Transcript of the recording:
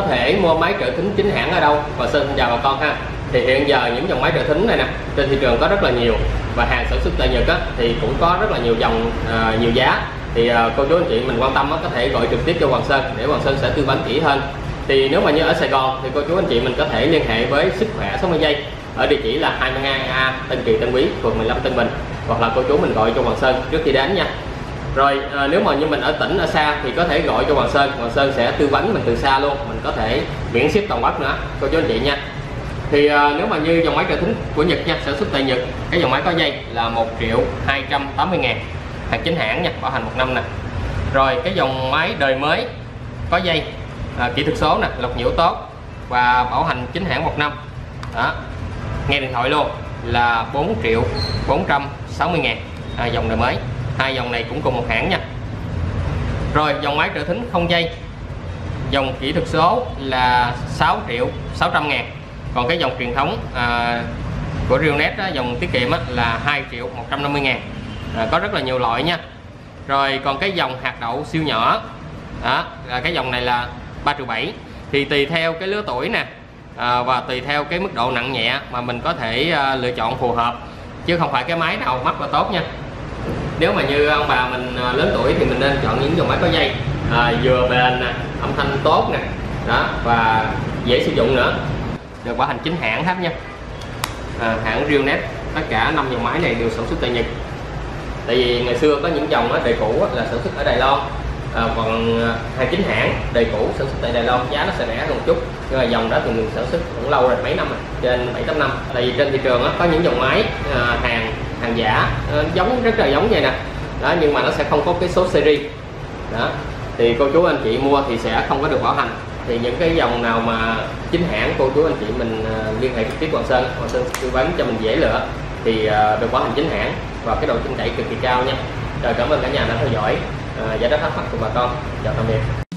có thể mua máy trợ thính chính hãng ở đâu? Và Sơn xin chào bà con ha. Thì hiện giờ những dòng máy trợ thính này nè trên thị trường có rất là nhiều. Và hàng sản xuất tại Nhật á, thì cũng có rất là nhiều dòng à, nhiều giá. Thì à, cô chú anh chị mình quan tâm á, có thể gọi trực tiếp cho Hoàng Sơn để Hoàng Sơn sẽ tư vấn kỹ hơn. Thì nếu mà như ở Sài Gòn thì cô chú anh chị mình có thể liên hệ với sức khỏe 60 giây ở địa chỉ là 22A Tân Kỳ Tân Quý phường 15 Tân Bình. Hoặc là cô chú mình gọi cho Hoàng Sơn trước khi đến nha rồi à, nếu mà như mình ở tỉnh ở xa thì có thể gọi cho Hoàng Sơn. Hoàng Sơn sẽ tư vấn mình từ xa luôn. Mình có thể miễn ship toàn quốc nữa. Cô chú anh chị nha. Thì à, nếu mà như dòng máy trợ thính của Nhật nha sản xuất tại Nhật cái dòng máy có dây là 1 triệu 280 ngàn. Hàng chính hãng nha bảo hành một năm nè. Rồi cái dòng máy đời mới có dây à, kỹ thuật số nè lọc nhiễu tốt và bảo hành chính hãng một năm. Đó. Nghe điện thoại luôn là 4 triệu 460 ngàn. À, dòng đời mới hai dòng này cũng cùng một hãng nha. Rồi dòng máy trợ thính không dây. Dòng kỹ thuật số là 6 triệu 600 ngàn. Còn cái dòng truyền thống à, của Realnet đó, dòng tiết kiệm là 2 triệu 150 ngàn. À, có rất là nhiều loại nha. Rồi còn cái dòng hạt đậu siêu nhỏ đó là cái dòng này là 3 triệu 7 thì tùy theo cái lứa tuổi nè à, và tùy theo cái mức độ nặng nhẹ mà mình có thể à, lựa chọn phù hợp. Chứ không phải cái máy nào mắc là tốt nha nếu mà như ông bà mình à, lớn tuổi thì mình nên chọn những dòng máy có dây. À, vừa bền nè âm thanh tốt nè đó và dễ sử dụng nữa. Được bảo hành chính hãng hết nha. À, hãng Realnet tất cả năm dòng máy này đều sản xuất tại Nhật. Tại vì ngày xưa có những dòng đời cũ là sản xuất ở Đài Loan. À, còn à, hàng chính hãng đời cũ sản xuất tại Đài Loan giá nó sẽ rẻ hơn một chút. Nhưng mà dòng đó thì mình sản xuất cũng lâu rồi mấy năm rồi trên bảy tám năm. Tại vì trên thị trường á, có những dòng máy à, hàng hàng giả. Ờ, giống, rất là giống vậy nè. Đó, nhưng mà nó sẽ không có cái số series. Đó, thì cô chú anh chị mua thì sẽ không có được bảo hành. Thì những cái dòng nào mà chính hãng, cô chú anh chị mình ờ, liên hệ trực tiếp Hoàng Sơn Hoàng Sơn tư vấn cho mình dễ lựa, thì ờ, được bảo hành chính hãng và cái độ tin cậy cực kỳ cao nha. Rồi cảm ơn cả nhà đã theo dõi. Giải đáp thắc mắc của bà con. Chào tạm biệt.